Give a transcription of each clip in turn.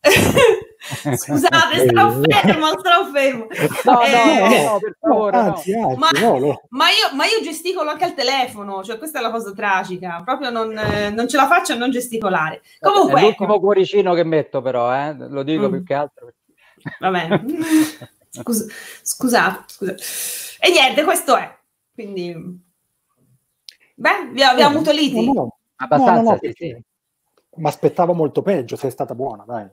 Scusate, starò fermo, starò fermo. No, Eh, no, no, per favore, no. anzi, anzi, Ma, no, no. ma io, ma io gesticolo anche al telefono, cioè questa è la cosa tragica, proprio non, eh, non ce la faccio a non gesticolare. Comunque, è l'ultimo ecco, cuoricino che metto, però, eh? lo dico Mm. più che altro. vabbè, Scus- scusate, scusate. E niente, questo è. Quindi, beh, vi abbiamo avuto liti. No, no, Abbastanza, no, no, sì, perché mi aspettavo molto peggio, sei stata buona, dai.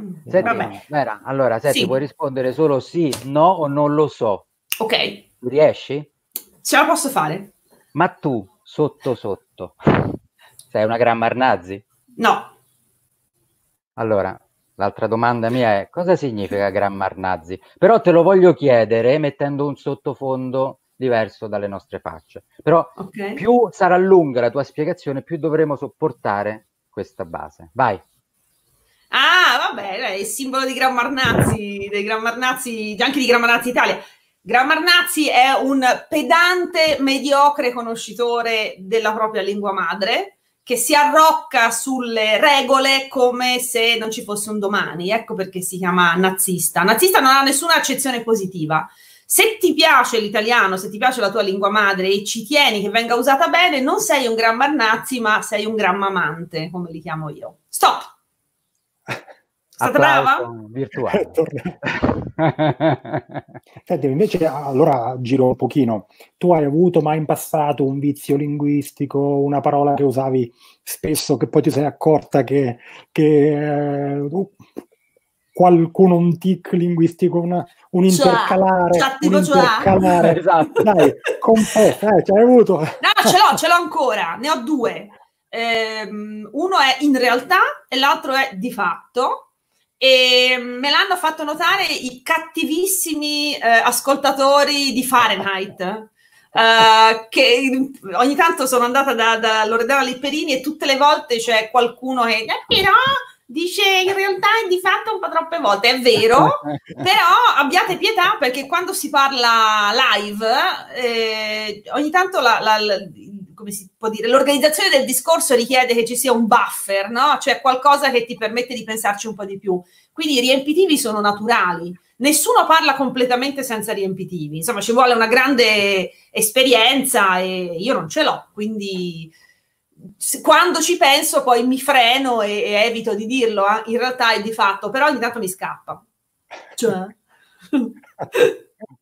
Mm, Senti, Vabbè, Vera, allora, senti, Sì. puoi rispondere solo sì, no o non lo so. ok, Riesci? ce la posso fare? Ma tu, sotto sotto, sei una gran Marnazzi? No, Allora, l'altra domanda mia è cosa significa gran Marnazzi? Però te lo voglio chiedere mettendo un sottofondo diverso dalle nostre facce. Però ok. più sarà lunga la tua spiegazione, più dovremo sopportare questa base. Vai. Ah, vabbè, è il simbolo di Gran Marnazzi, dei Gran Marnazzi, anche di Gran Marnazzi Italia. Gran Marnazzi è un pedante, mediocre conoscitore della propria lingua madre che si arrocca sulle regole come se non ci fosse un domani. Ecco perché si chiama nazista. Nazista non ha nessuna accezione positiva. Se ti piace l'italiano, se ti piace la tua lingua madre e ci tieni che venga usata bene, non sei un gran Marnazzi, ma sei un gran mamante, come li chiamo io. Stop! Stata brava? Virtuale. Senti, invece, allora giro un pochino. Tu hai avuto mai in passato un vizio linguistico, una parola che usavi spesso che poi ti sei accorta che, che, eh, qualcuno un tic linguistico, una- un Cioè, intercalare, cioè, tipo un cioè. intercalare. esatto. Dai, confessa, eh, ce l'hai avuto. No, ce l'ho, ce l'ho ancora, ne ho due. Ehm, uno è in realtà e l'altro è di fatto. E me l'hanno fatto notare i cattivissimi eh, ascoltatori di Fahrenheit. eh, che ogni tanto sono andata da, da Loredana Lipperini e tutte le volte c'è qualcuno che "Eh, però dice in realtà e di fatto un po' troppe volte. È vero, però abbiate pietà perché quando si parla live, eh, ogni tanto la- la- come si può dire, l'organizzazione del discorso richiede che ci sia un buffer, no? Cioè qualcosa che ti permette di pensarci un po' di più. Quindi i riempitivi sono naturali. Nessuno parla completamente senza riempitivi. Insomma, ci vuole una grande esperienza e io non ce l'ho, quindi quando ci penso poi mi freno e, e evito di dirlo, eh. in realtà è di fatto, però ogni tanto mi scappa. Cioè,